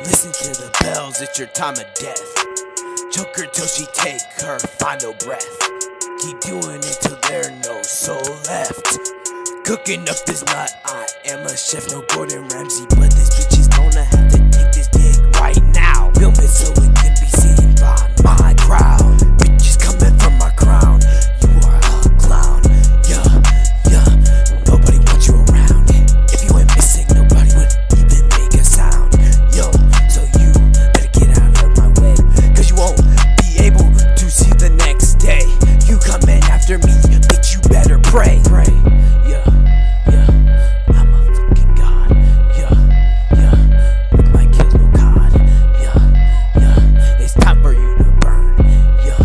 Listen to the bells, it's your time of death. Choke her till she take her final breath. Keep doing it till there no soul left. Cooking up this nut, I am a chef, no Gordon Ramsay, but this bitch is gonna have to take this after me, bitch, you better pray. Pray, yeah, yeah. I'm a fucking god, yeah, yeah. With my kills, no god, yeah, yeah. It's time for you to burn, yeah,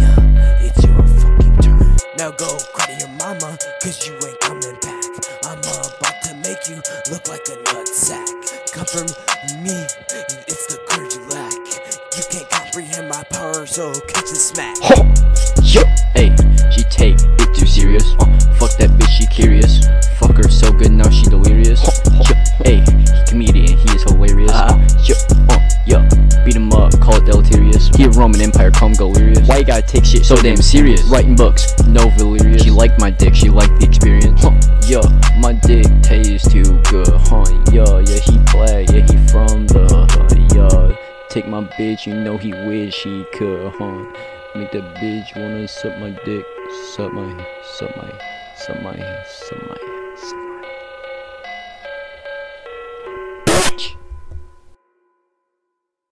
yeah. It's your fucking turn. Now go cry to your mama, cause you ain't coming back. I'm about to make you look like a nutsack. Come from me, it's the courage you lack. You can't comprehend my power, so catch a smack. He Roman Empire, come Galerius. Why you gotta take shit so damn serious? Writing books, no valerious. She liked my dick, she liked the experience. Huh, yo, my dick tastes too good, huh? Yo, yeah, he play, yeah, he from the hood, yo. Take my bitch, you know he wish he could, huh? Make that bitch wanna suck my dick, suck my, suck my, suck my, suck my, suck my.